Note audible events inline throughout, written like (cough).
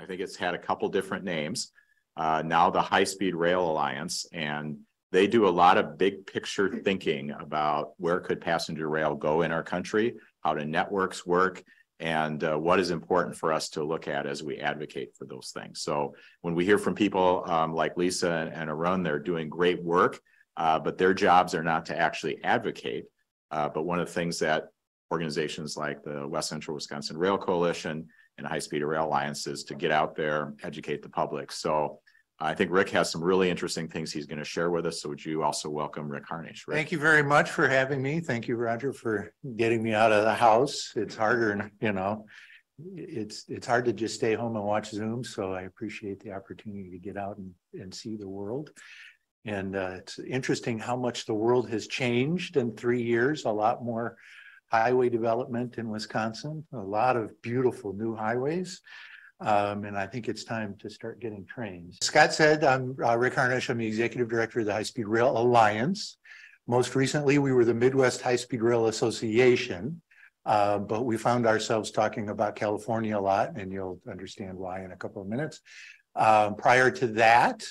I think it's had a couple different names. Uh, now the High Speed Rail Alliance, and they do a lot of big picture thinking about where could passenger rail go in our country, how do networks work, and uh, what is important for us to look at as we advocate for those things. So when we hear from people um, like Lisa and, and Arun, they're doing great work, uh, but their jobs are not to actually advocate. Uh, but one of the things that organizations like the West Central Wisconsin Rail Coalition and High Speed Rail alliances to get out there, educate the public. So I think Rick has some really interesting things he's going to share with us. So would you also welcome Rick Harnish? Rick? Thank you very much for having me. Thank you, Roger, for getting me out of the house. It's harder, you know, it's, it's hard to just stay home and watch Zoom. So I appreciate the opportunity to get out and, and see the world. And uh, it's interesting how much the world has changed in three years, a lot more highway development in Wisconsin, a lot of beautiful new highways. Um, and I think it's time to start getting trains. Scott said, I'm uh, Rick Harnish. I'm the executive director of the High Speed Rail Alliance. Most recently, we were the Midwest High Speed Rail Association, uh, but we found ourselves talking about California a lot, and you'll understand why in a couple of minutes. Um, prior to that,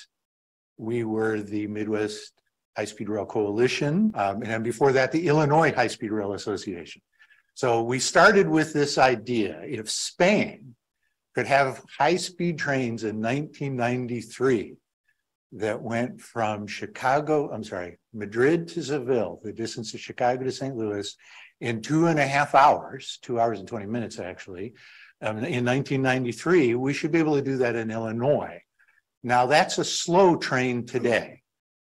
we were the Midwest High Speed Rail Coalition, um, and before that, the Illinois High Speed Rail Association. So we started with this idea if Spain could have high-speed trains in 1993 that went from Chicago, I'm sorry, Madrid to Seville, the distance of Chicago to St. Louis, in two and a half hours, two hours and 20 minutes actually, um, in 1993, we should be able to do that in Illinois. Now that's a slow train today.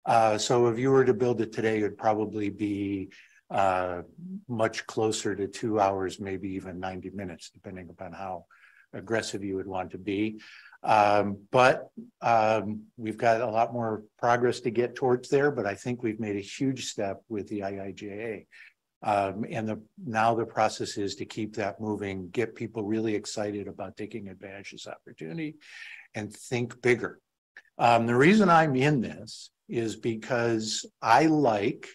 Uh, so if you were to build it today, it would probably be uh, much closer to two hours, maybe even 90 minutes, depending upon how aggressive you would want to be. Um, but um, we've got a lot more progress to get towards there, but I think we've made a huge step with the IIJA. Um, and the, now the process is to keep that moving, get people really excited about taking advantage of this opportunity and think bigger. Um, the reason I'm in this is because I like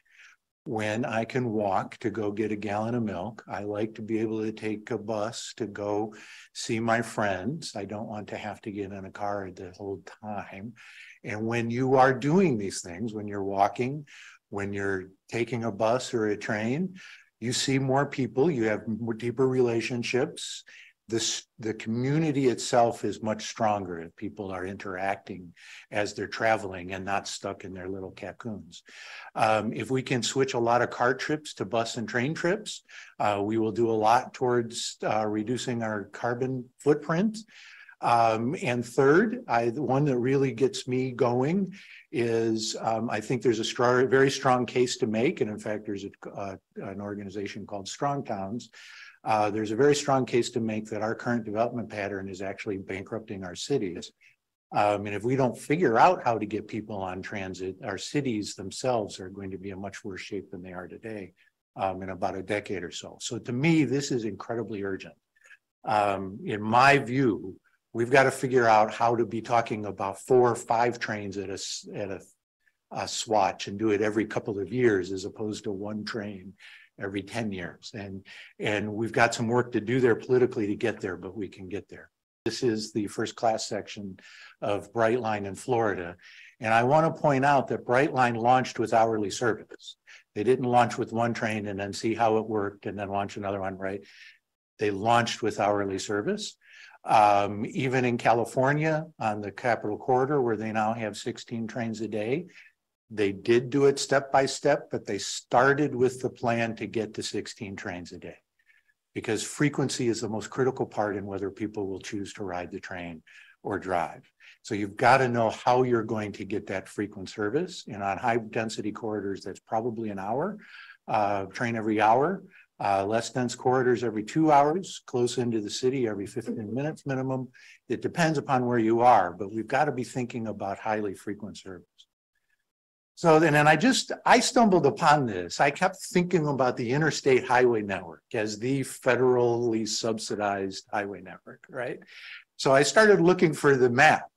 when I can walk to go get a gallon of milk. I like to be able to take a bus to go see my friends. I don't want to have to get in a car the whole time. And when you are doing these things, when you're walking, when you're taking a bus or a train, you see more people, you have deeper relationships, this the community itself is much stronger if people are interacting as they're traveling and not stuck in their little cocoons. Um, if we can switch a lot of car trips to bus and train trips, uh, we will do a lot towards uh, reducing our carbon footprint. Um, and third, I, the one that really gets me going is um, I think there's a very strong case to make. And in fact, there's a, uh, an organization called Strong Towns uh, there's a very strong case to make that our current development pattern is actually bankrupting our cities. Um, and if we don't figure out how to get people on transit, our cities themselves are going to be in much worse shape than they are today um, in about a decade or so. So to me, this is incredibly urgent. Um, in my view, we've got to figure out how to be talking about four or five trains at a, at a, a swatch and do it every couple of years as opposed to one train every 10 years. And, and we've got some work to do there politically to get there, but we can get there. This is the first class section of Brightline in Florida. And I want to point out that Brightline launched with hourly service. They didn't launch with one train and then see how it worked and then launch another one, right? They launched with hourly service. Um, even in California on the Capital Corridor, where they now have 16 trains a day, they did do it step by step, but they started with the plan to get to 16 trains a day because frequency is the most critical part in whether people will choose to ride the train or drive. So you've got to know how you're going to get that frequent service. And on high density corridors, that's probably an hour, uh, train every hour. Uh, less dense corridors every two hours, close into the city every 15 minutes minimum. It depends upon where you are, but we've got to be thinking about highly frequent service. So then, and I just, I stumbled upon this. I kept thinking about the interstate highway network as the federally subsidized highway network, right? So I started looking for the map.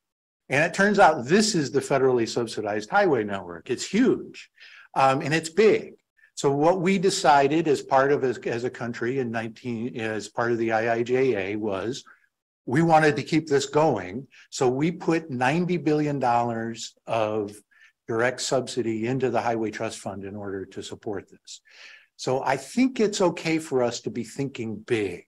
And it turns out this is the federally subsidized highway network. It's huge um, and it's big. So what we decided as part of as, as a country in 19, as part of the IIJA was we wanted to keep this going. So we put $90 billion of direct subsidy into the Highway Trust Fund in order to support this. So I think it's okay for us to be thinking big.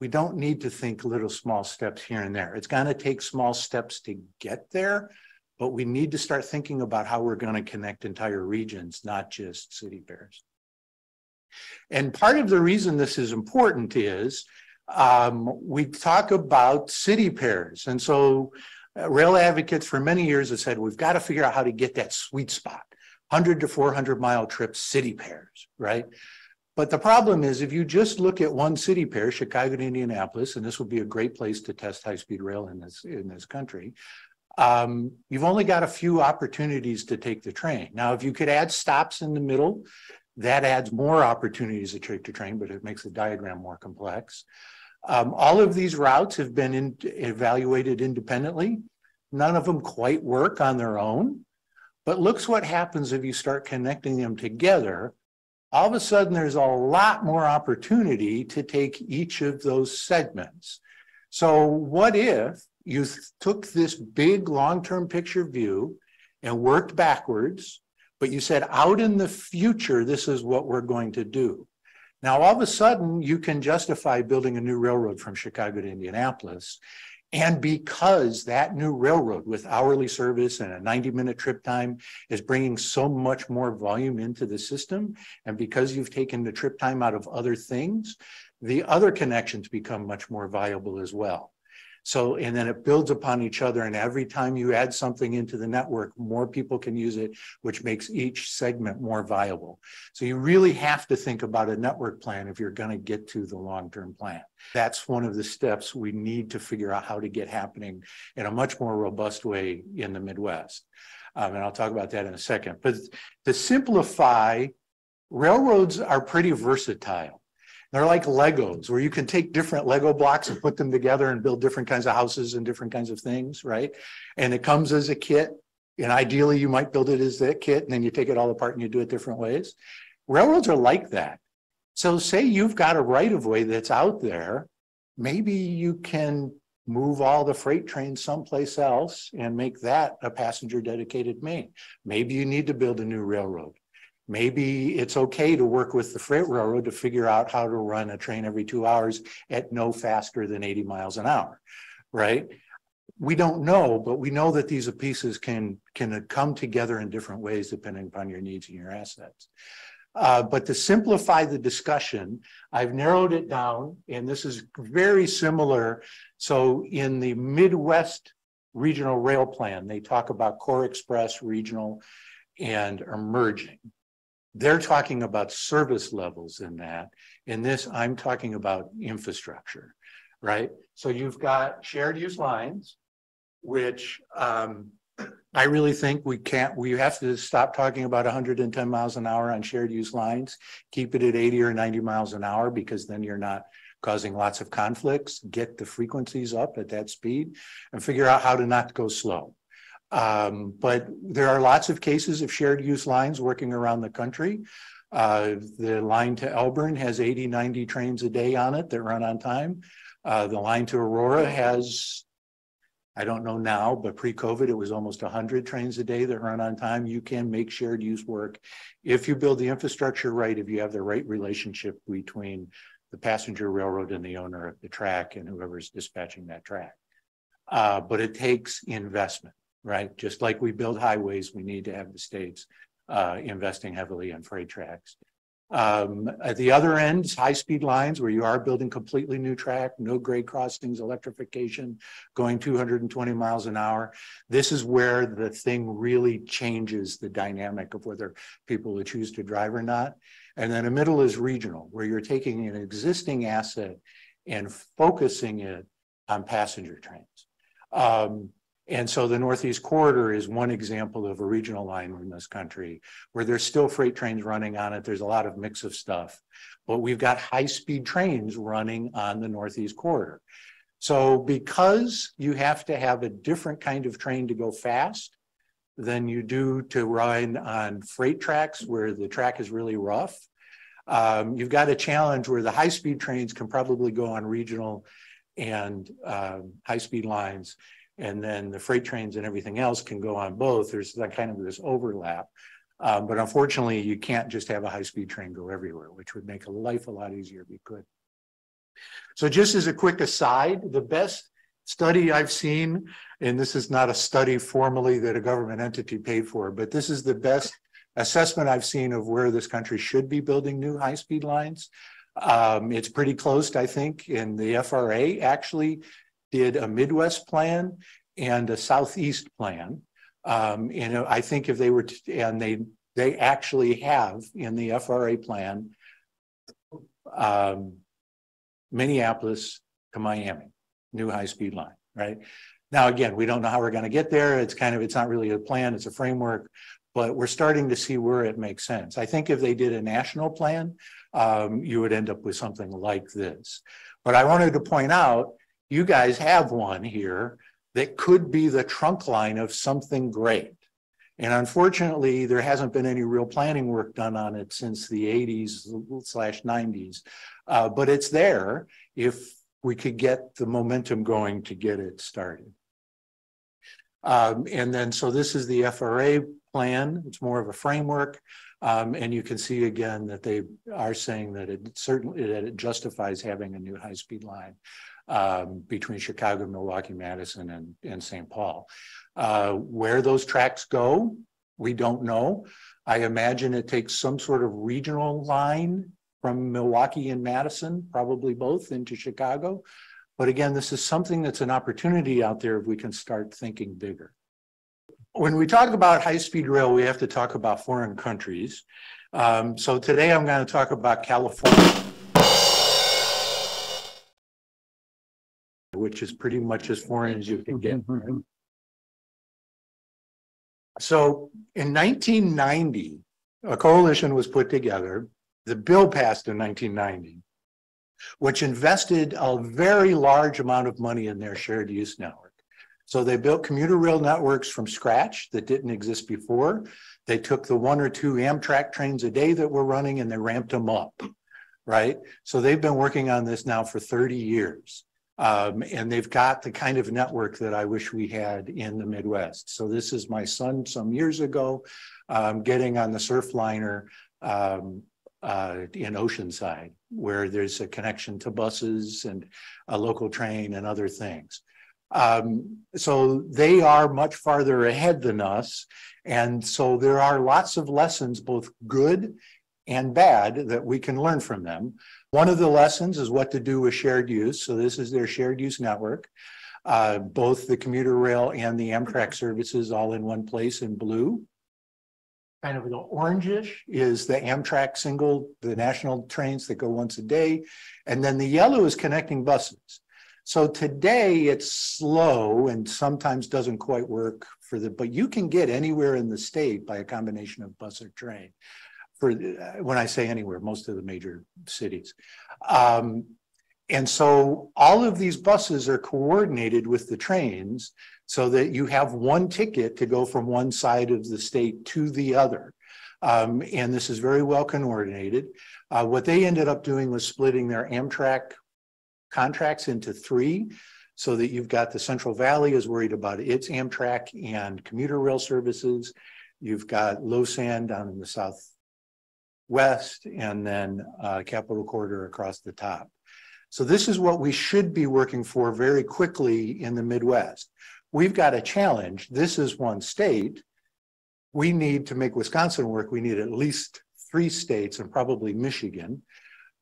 We don't need to think little small steps here and there. It's going to take small steps to get there, but we need to start thinking about how we're going to connect entire regions, not just city pairs. And part of the reason this is important is um, we talk about city pairs. And so rail advocates for many years have said, we've got to figure out how to get that sweet spot, 100 to 400 mile trip city pairs, right? But the problem is if you just look at one city pair, Chicago to Indianapolis, and this would be a great place to test high-speed rail in this, in this country, um, you've only got a few opportunities to take the train. Now, if you could add stops in the middle, that adds more opportunities to take the train, but it makes the diagram more complex. Um, all of these routes have been in, evaluated independently. None of them quite work on their own, but looks what happens if you start connecting them together all of a sudden there's a lot more opportunity to take each of those segments. So what if you took this big long-term picture view and worked backwards, but you said out in the future, this is what we're going to do. Now, all of a sudden, you can justify building a new railroad from Chicago to Indianapolis and because that new railroad with hourly service and a 90 minute trip time is bringing so much more volume into the system, and because you've taken the trip time out of other things, the other connections become much more viable as well. So, and then it builds upon each other. And every time you add something into the network, more people can use it, which makes each segment more viable. So you really have to think about a network plan if you're going to get to the long-term plan. That's one of the steps we need to figure out how to get happening in a much more robust way in the Midwest. Um, and I'll talk about that in a second. But to simplify, railroads are pretty versatile. They're like Legos, where you can take different Lego blocks and put them together and build different kinds of houses and different kinds of things, right? And it comes as a kit. And ideally, you might build it as that kit, and then you take it all apart and you do it different ways. Railroads are like that. So, say you've got a right of way that's out there, maybe you can move all the freight trains someplace else and make that a passenger dedicated main. Maybe you need to build a new railroad. Maybe it's okay to work with the freight railroad to figure out how to run a train every two hours at no faster than 80 miles an hour, right? We don't know, but we know that these pieces can, can come together in different ways depending upon your needs and your assets. Uh, but to simplify the discussion, I've narrowed it down, and this is very similar. So in the Midwest Regional Rail Plan, they talk about core express, regional, and emerging. They're talking about service levels in that. In this, I'm talking about infrastructure, right? So you've got shared use lines, which um, (clears throat) I really think we can't, we have to stop talking about 110 miles an hour on shared use lines, keep it at 80 or 90 miles an hour, because then you're not causing lots of conflicts, get the frequencies up at that speed and figure out how to not go slow. Um, but there are lots of cases of shared use lines working around the country. Uh, the line to Elburn has 80, 90 trains a day on it that run on time. Uh, the line to Aurora has, I don't know now, but pre-COVID, it was almost 100 trains a day that run on time. You can make shared use work if you build the infrastructure right, if you have the right relationship between the passenger railroad and the owner of the track and whoever's dispatching that track. Uh, but it takes investment right? Just like we build highways, we need to have the states uh, investing heavily in freight tracks. Um, at the other end, high-speed lines where you are building completely new track, no grade crossings, electrification, going 220 miles an hour. This is where the thing really changes the dynamic of whether people will choose to drive or not. And then the middle is regional, where you're taking an existing asset and focusing it on passenger trains. Um, and so the Northeast Corridor is one example of a regional line in this country where there's still freight trains running on it. There's a lot of mix of stuff, but we've got high speed trains running on the Northeast Corridor. So because you have to have a different kind of train to go fast than you do to run on freight tracks where the track is really rough, um, you've got a challenge where the high speed trains can probably go on regional and um, high-speed lines. And then the freight trains and everything else can go on both. There's that kind of this overlap. Um, but unfortunately, you can't just have a high-speed train go everywhere, which would make a life a lot easier if you could. So just as a quick aside, the best study I've seen, and this is not a study formally that a government entity paid for, but this is the best assessment I've seen of where this country should be building new high-speed lines. Um, it's pretty close, I think, and the FRA actually did a Midwest plan and a Southeast plan. Um, and I think if they were, to, and they they actually have in the FRA plan, um, Minneapolis to Miami, new high speed line, right? Now, again, we don't know how we're going to get there. It's kind of, it's not really a plan, it's a framework, but we're starting to see where it makes sense. I think if they did a national plan, um, you would end up with something like this. But I wanted to point out, you guys have one here that could be the trunk line of something great. And unfortunately, there hasn't been any real planning work done on it since the 80s slash 90s. Uh, but it's there if we could get the momentum going to get it started. Um, and then, so this is the FRA plan. It's more of a framework. Um, and you can see again that they are saying that it certainly that it justifies having a new high-speed line um, between Chicago, Milwaukee, Madison, and, and St. Paul. Uh, where those tracks go, we don't know. I imagine it takes some sort of regional line from Milwaukee and Madison, probably both into Chicago. But again, this is something that's an opportunity out there if we can start thinking bigger. When we talk about high-speed rail, we have to talk about foreign countries. Um, so today I'm going to talk about California. which is pretty much as foreign as you can get. So in 1990, a coalition was put together. The bill passed in 1990, which invested a very large amount of money in their shared use network. So they built commuter rail networks from scratch that didn't exist before. They took the one or two Amtrak trains a day that were running and they ramped them up, right? So they've been working on this now for 30 years. Um, and they've got the kind of network that I wish we had in the Midwest. So this is my son some years ago um, getting on the Surfliner um, uh, in Oceanside, where there's a connection to buses and a local train and other things. Um, so they are much farther ahead than us. And so there are lots of lessons, both good and bad, that we can learn from them. One of the lessons is what to do with shared use. So this is their shared use network. Uh, both the commuter rail and the Amtrak services all in one place in blue. Kind of the orangish is the Amtrak single, the national trains that go once a day. And then the yellow is connecting buses. So today it's slow and sometimes doesn't quite work for the, but you can get anywhere in the state by a combination of bus or train for uh, when I say anywhere, most of the major cities. Um, and so all of these buses are coordinated with the trains so that you have one ticket to go from one side of the state to the other. Um, and this is very well coordinated. Uh, what they ended up doing was splitting their Amtrak contracts into three so that you've got the Central Valley is worried about its Amtrak and commuter rail services. You've got LOSSAN down in the southwest and then uh, Capital Corridor across the top. So this is what we should be working for very quickly in the Midwest. We've got a challenge. This is one state. We need to make Wisconsin work. We need at least three states and probably Michigan,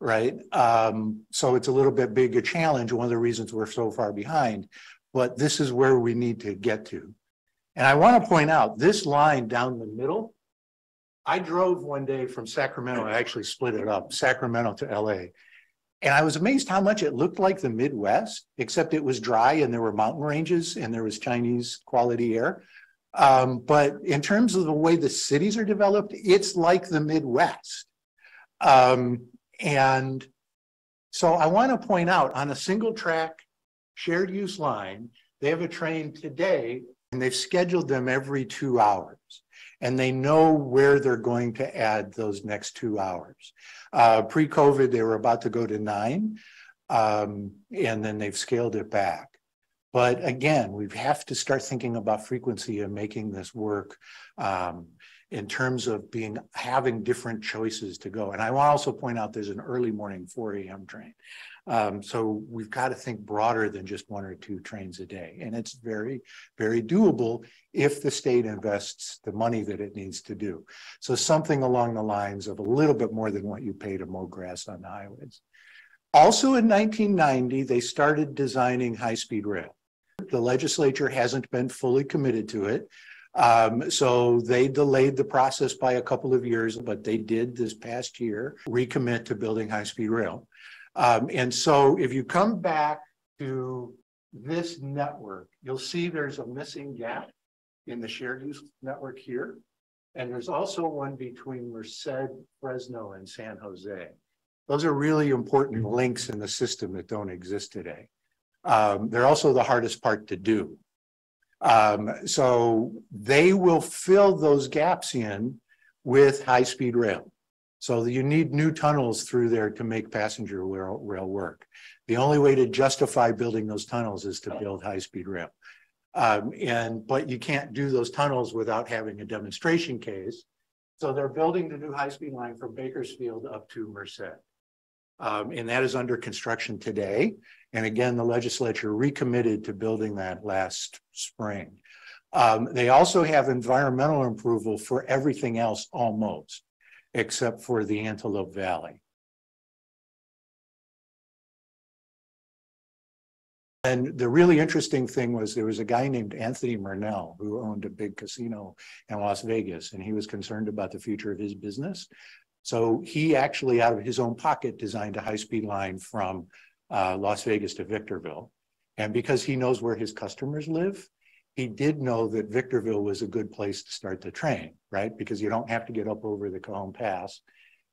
right? Um, so it's a little bit big a challenge. One of the reasons we're so far behind, but this is where we need to get to. And I want to point out this line down the middle I drove one day from Sacramento, I actually split it up, Sacramento to LA. And I was amazed how much it looked like the Midwest, except it was dry and there were mountain ranges and there was Chinese quality air. Um, but in terms of the way the cities are developed, it's like the Midwest. Um, and so I want to point out on a single track shared use line, they have a train today and they've scheduled them every two hours and they know where they're going to add those next two hours. Uh, Pre-COVID, they were about to go to nine. Um, and then they've scaled it back. But again, we have to start thinking about frequency and making this work um, in terms of being having different choices to go. And I want to also point out there's an early morning 4 a.m. train. Um, so we've got to think broader than just one or two trains a day. And it's very, very doable if the state invests the money that it needs to do. So something along the lines of a little bit more than what you pay to mow grass on the highways. Also in 1990, they started designing high-speed rail. The legislature hasn't been fully committed to it. Um, so they delayed the process by a couple of years, but they did this past year recommit to building high-speed rail. Um, and so if you come back to this network, you'll see there's a missing gap in the shared use network here. And there's also one between Merced, Fresno, and San Jose. Those are really important links in the system that don't exist today. Um, they're also the hardest part to do. Um, so they will fill those gaps in with high-speed rail. So you need new tunnels through there to make passenger rail, rail work. The only way to justify building those tunnels is to build high-speed rail. Um, and but you can't do those tunnels without having a demonstration case. So they're building the new high-speed line from Bakersfield up to Merced. Um, and that is under construction today. And again, the legislature recommitted to building that last spring. Um, they also have environmental approval for everything else almost except for the Antelope Valley. And the really interesting thing was there was a guy named Anthony Marnell who owned a big casino in Las Vegas, and he was concerned about the future of his business. So he actually, out of his own pocket, designed a high speed line from uh, Las Vegas to Victorville. And because he knows where his customers live, he did know that Victorville was a good place to start the train, right? Because you don't have to get up over the Cajon Pass,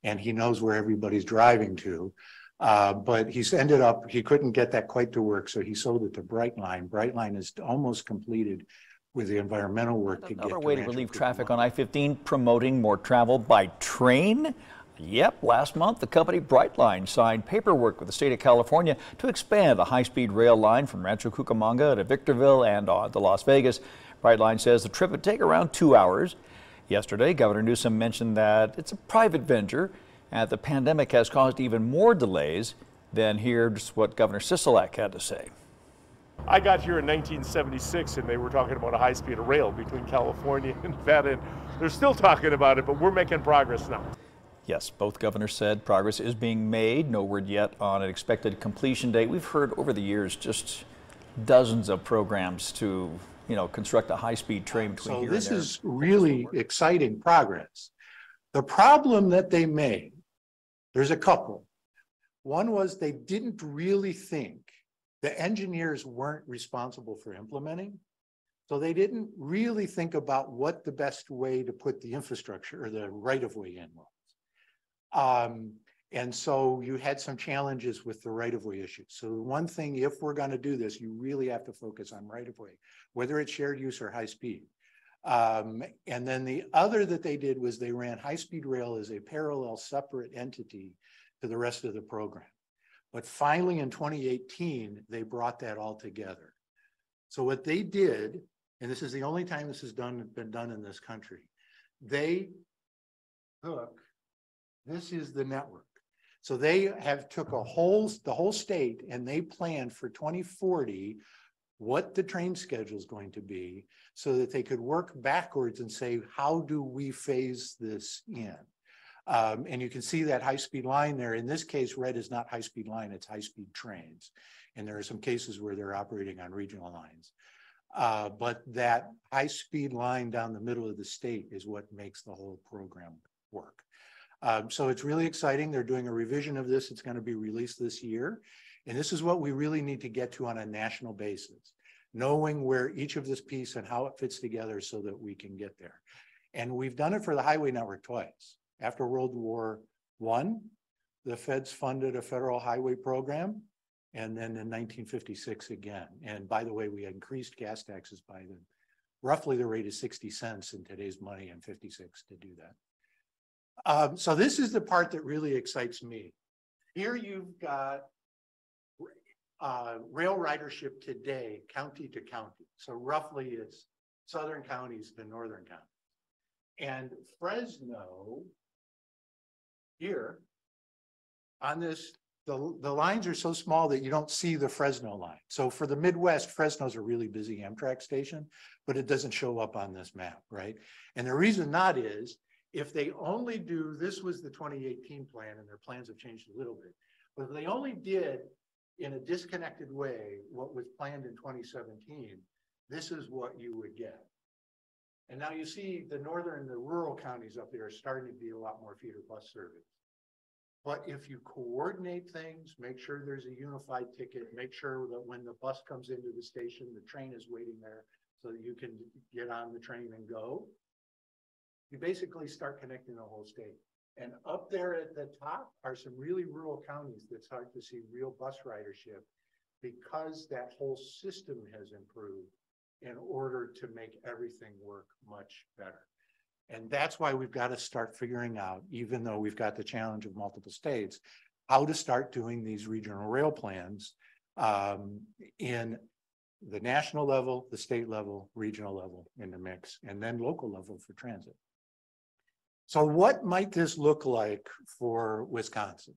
and he knows where everybody's driving to. Uh, but he's ended up, he couldn't get that quite to work, so he sold it to Brightline. Brightline is almost completed with the environmental work to Another get. way to relieve traffic on I-15, promoting more travel by train. Yep, last month the company Brightline signed paperwork with the state of California to expand a high-speed rail line from Rancho Cucamonga to Victorville and on to Las Vegas. Brightline says the trip would take around two hours. Yesterday, Governor Newsom mentioned that it's a private venture and the pandemic has caused even more delays. Then here's what Governor Sisolak had to say. I got here in 1976 and they were talking about a high speed rail between California (laughs) and Nevada. And they're still talking about it, but we're making progress now. Yes, both governors said progress is being made. No word yet on an expected completion date. We've heard over the years just dozens of programs to, you know, construct a high-speed train between So here this and there. is really exciting progress. The problem that they made, there's a couple. One was they didn't really think, the engineers weren't responsible for implementing. So they didn't really think about what the best way to put the infrastructure or the right of way in was. Um, and so you had some challenges with the right of way issue. So one thing, if we're going to do this, you really have to focus on right of way, whether it's shared use or high speed. Um, and then the other that they did was they ran high speed rail as a parallel separate entity to the rest of the program. But finally in 2018, they brought that all together. So what they did, and this is the only time this has done been done in this country, they took this is the network. So they have took a whole, the whole state and they planned for twenty forty what the train schedule is going to be so that they could work backwards and say, how do we phase this in? Um, and you can see that high-speed line there. In this case, red is not high-speed line, it's high-speed trains. And there are some cases where they're operating on regional lines. Uh, but that high-speed line down the middle of the state is what makes the whole program work. Um, so it's really exciting. They're doing a revision of this. It's going to be released this year. And this is what we really need to get to on a national basis, knowing where each of this piece and how it fits together so that we can get there. And we've done it for the highway network twice. After World War One, the feds funded a federal highway program. And then in 1956 again. And by the way, we increased gas taxes by the roughly the rate of 60 cents in today's money and 56 to do that. Um, so this is the part that really excites me. Here you've got uh, rail ridership today, county to county. So roughly it's southern counties to northern counties. And Fresno here on this, the, the lines are so small that you don't see the Fresno line. So for the Midwest, Fresno's a really busy Amtrak station, but it doesn't show up on this map, right? And the reason not is if they only do, this was the twenty eighteen plan and their plans have changed a little bit. But if they only did in a disconnected way, what was planned in twenty seventeen, this is what you would get. And now you see the northern, the rural counties up there are starting to be a lot more feeder bus service. But if you coordinate things, make sure there's a unified ticket, make sure that when the bus comes into the station, the train is waiting there so that you can get on the train and go. You basically start connecting the whole state. And up there at the top are some really rural counties that start to see real bus ridership because that whole system has improved in order to make everything work much better. And that's why we've got to start figuring out, even though we've got the challenge of multiple states, how to start doing these regional rail plans um, in the national level, the state level, regional level in the mix, and then local level for transit. So what might this look like for Wisconsin?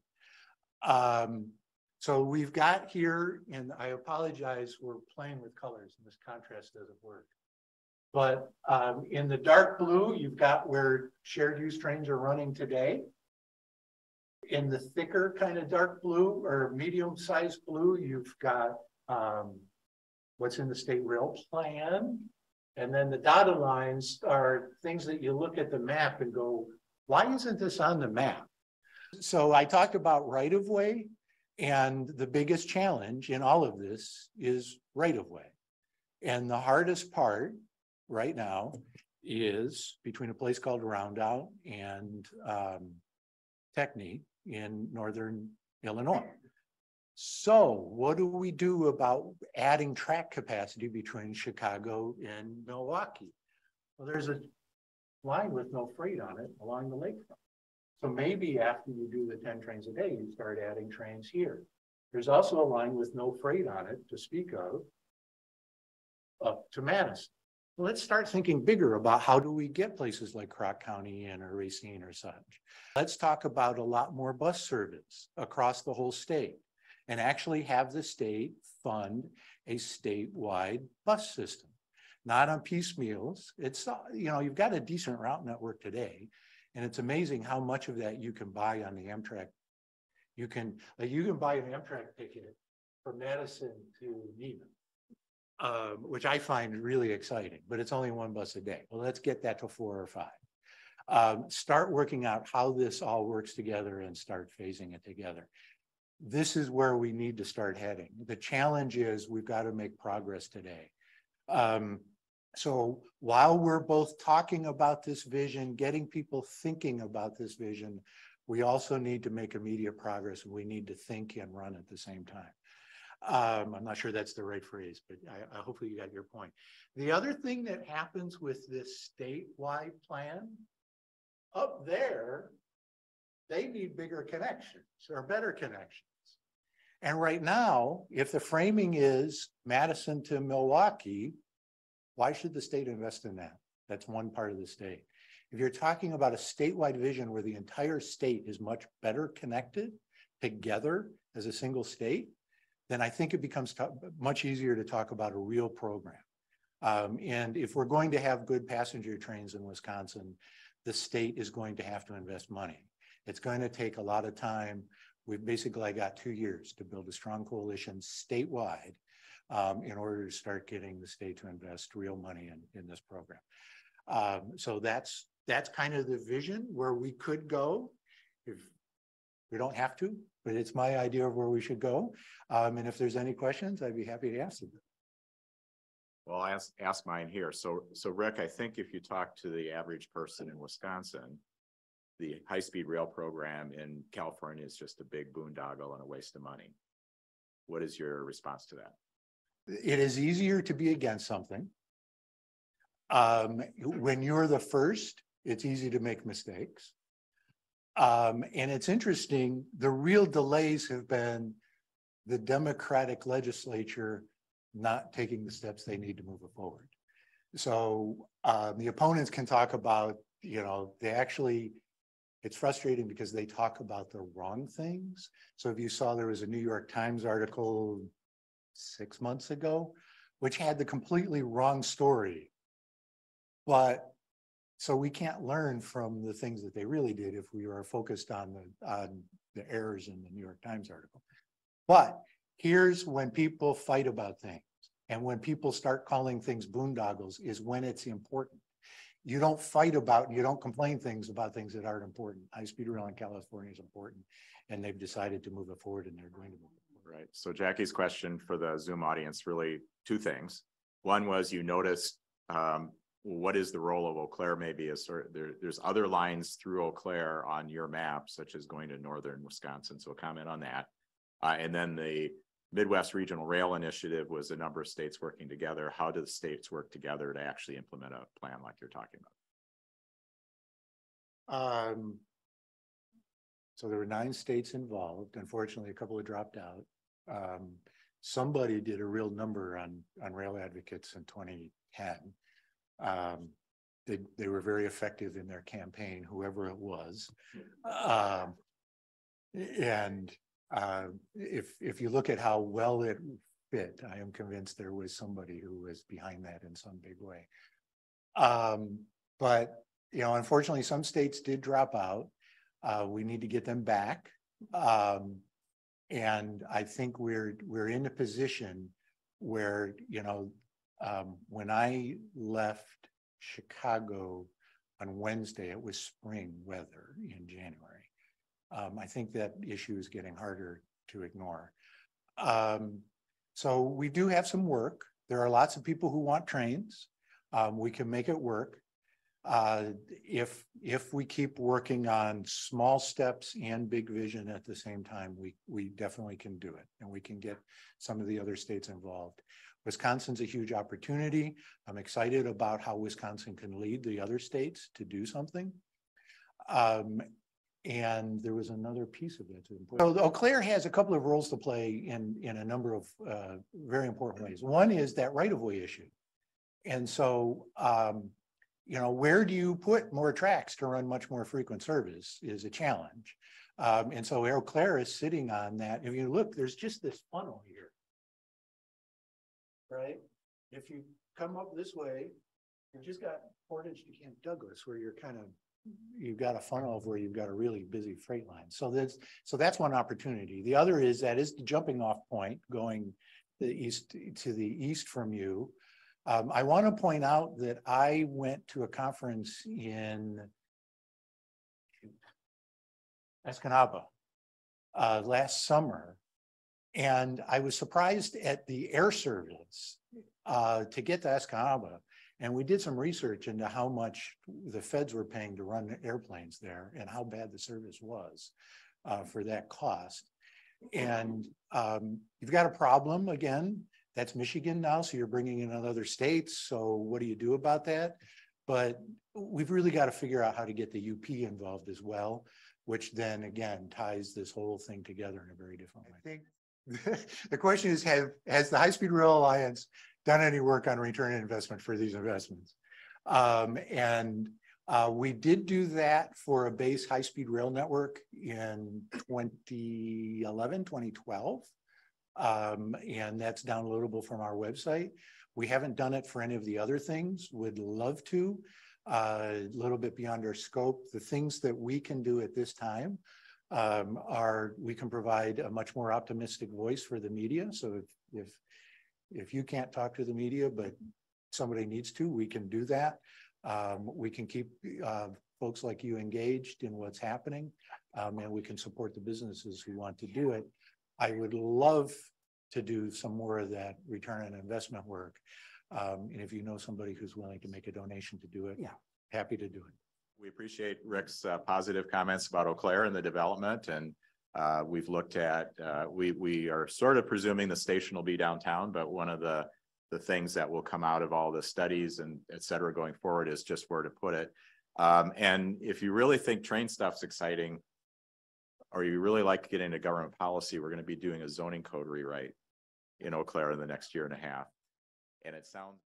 Um, so we've got here, and I apologize, we're playing with colors and this contrast doesn't work. But um, in the dark blue, you've got where shared use trains are running today. In the thicker kind of dark blue or medium sized blue, you've got um, what's in the state rail plan. And then the dotted lines are things that you look at the map and go, why isn't this on the map? So I talked about right of way. And the biggest challenge in all of this is right of way. And the hardest part right now is between a place called Rondout and um, Techny in northern Illinois. So what do we do about adding track capacity between Chicago and Milwaukee? Well, there's a line with no freight on it along the lakefront. So maybe after you do the ten trains a day, you start adding trains here. There's also a line with no freight on it to speak of up to Madison. Let's start thinking bigger about how do we get places like Croc County in or Racine or such. Let's talk about a lot more bus service across the whole state and actually have the state fund a statewide bus system. Not on piecemeals. It's, you know, you've got a decent route network today. And it's amazing how much of that you can buy on the Amtrak. You can, you can buy an Amtrak ticket from Madison to Neiman um, which I find really exciting, but it's only one bus a day. Well, let's get that to four or five. Um, start working out how this all works together and start phasing it together. This is where we need to start heading. The challenge is we've got to make progress today. Um, so while we're both talking about this vision, getting people thinking about this vision, we also need to make immediate progress and we need to think and run at the same time. Um, I'm not sure that's the right phrase, but I, I hopefully you got your point. The other thing that happens with this statewide plan, up there, they need bigger connections or better connections. And right now, if the framing is Madison to Milwaukee, why should the state invest in that? That's one part of the state. If you're talking about a statewide vision where the entire state is much better connected together as a single state, then I think it becomes much easier to talk about a real program. Um, and if we're going to have good passenger trains in Wisconsin, the state is going to have to invest money. It's going to take a lot of time. We've basically got two years to build a strong coalition statewide um, in order to start getting the state to invest real money in, in this program. Um, so that's that's kind of the vision where we could go. If we don't have to, but it's my idea of where we should go. Um, and if there's any questions, I'd be happy to answer them. Well, I'll ask, ask mine here. So, so Rick, I think if you talk to the average person in Wisconsin, the high-speed rail program in California is just a big boondoggle and a waste of money. What is your response to that? It is easier to be against something. Um, when you're the first, it's easy to make mistakes. Um, and it's interesting, the real delays have been the Democratic legislature not taking the steps they need to move it forward. So uh, the opponents can talk about, you know, they actually, it's frustrating because they talk about the wrong things. So if you saw, there was a New York Times article six months ago, which had the completely wrong story. But so we can't learn from the things that they really did if we are focused on the, on the errors in the New York Times article. But here's when people fight about things and when people start calling things boondoggles is when it's important. You don't fight about, and you don't complain things about things that aren't important. High-speed rail in California is important and they've decided to move it forward and they're going to move it forward. Right. So Jackie's question for the Zoom audience, really two things. One was you noticed um, what is the role of Eau Claire maybe as sort of, there, there's other lines through Eau Claire on your map, such as going to northern Wisconsin. So comment on that. Uh, and then the Midwest Regional Rail Initiative was a number of states working together. How do the states work together to actually implement a plan like you're talking about? Um, so there were nine states involved. Unfortunately, a couple have dropped out. Um, somebody did a real number on on rail advocates in 2010. Um, they they were very effective in their campaign, whoever it was. Um, and uh, if if you look at how well it fit, I am convinced there was somebody who was behind that in some big way. Um, but you know, unfortunately, some states did drop out. Uh, we need to get them back. Um, and I think we're we're in a position where you know um, when I left Chicago on Wednesday, it was spring weather in January. Um, I think that issue is getting harder to ignore. Um, so we do have some work. There are lots of people who want trains. Um, we can make it work. Uh, if if we keep working on small steps and big vision at the same time, we we definitely can do it, and we can get some of the other states involved. Wisconsin's a huge opportunity. I'm excited about how Wisconsin can lead the other states to do something. Um, and there was another piece of it. So Eau Claire has a couple of roles to play in, in a number of uh, very important ways. One is that right-of-way issue. And so, um, you know, where do you put more tracks to run much more frequent service is a challenge. Um, and so Eau Claire is sitting on that. If you look, there's just this funnel here. Right? If you come up this way, you've just got Portage to Camp Douglas where you're kind of you've got a funnel of where you've got a really busy freight line. So that's so that's one opportunity. The other is that is the jumping off point going the east to the east from you. Um, I want to point out that I went to a conference in Escanaba uh, last summer, and I was surprised at the air service uh, to get to Escanaba and we did some research into how much the feds were paying to run airplanes there and how bad the service was uh, for that cost. And um, you've got a problem again. That's Michigan now, so you're bringing in other states. So what do you do about that? But we've really got to figure out how to get the UP involved as well, which then again ties this whole thing together in a very different way. I think (laughs) the question is, have, has the High Speed Rail Alliance done any work on return on investment for these investments. Um, and uh, we did do that for a base high-speed rail network in 2011, 2012. Um, and that's downloadable from our website. We haven't done it for any of the other things, would love to, uh, a little bit beyond our scope. The things that we can do at this time um, are we can provide a much more optimistic voice for the media. So if, if if you can't talk to the media, but somebody needs to, we can do that. Um, we can keep uh, folks like you engaged in what's happening, um, and we can support the businesses who want to do it. I would love to do some more of that return on investment work. Um, and if you know somebody who's willing to make a donation to do it, yeah, happy to do it. We appreciate Rick's uh, positive comments about Eau Claire and the development and uh, we've looked at, uh, we, we are sort of presuming the station will be downtown, but one of the, the things that will come out of all the studies and et cetera going forward is just where to put it. Um, and if you really think train stuff's exciting, or you really like getting into government policy, we're gonna be doing a zoning code rewrite in Eau Claire in the next year and a half. And it sounds.